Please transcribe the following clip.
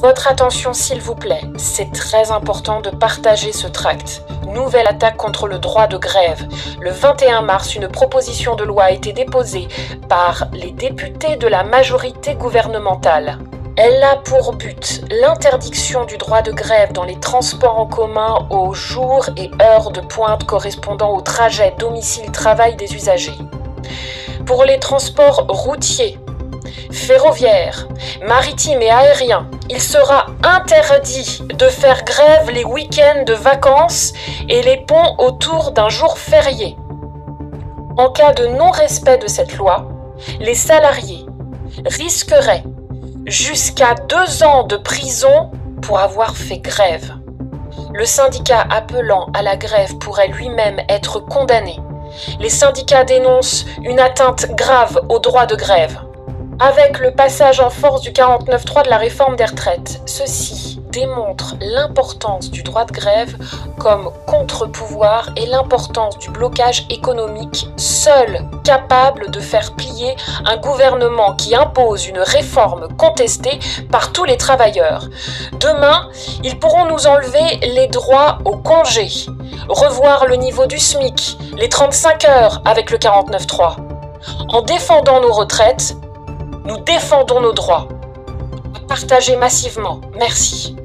Votre attention s'il vous plaît, c'est très important de partager ce tract. Nouvelle attaque contre le droit de grève. Le 21 mars, une proposition de loi a été déposée par les députés de la majorité gouvernementale. Elle a pour but l'interdiction du droit de grève dans les transports en commun aux jours et heures de pointe correspondant au trajet domicile-travail des usagers. Pour les transports routiers, ferroviaires, maritimes et aériens, il sera interdit de faire grève les week-ends de vacances et les ponts autour d'un jour férié. En cas de non-respect de cette loi, les salariés risqueraient jusqu'à deux ans de prison pour avoir fait grève. Le syndicat appelant à la grève pourrait lui-même être condamné. Les syndicats dénoncent une atteinte grave au droit de grève. Avec le passage en force du 49.3 de la réforme des retraites, ceci démontre l'importance du droit de grève comme contre-pouvoir et l'importance du blocage économique seul capable de faire plier un gouvernement qui impose une réforme contestée par tous les travailleurs. Demain, ils pourront nous enlever les droits au congé, revoir le niveau du SMIC, les 35 heures avec le 49.3. En défendant nos retraites, nous défendons nos droits. Partagez massivement. Merci.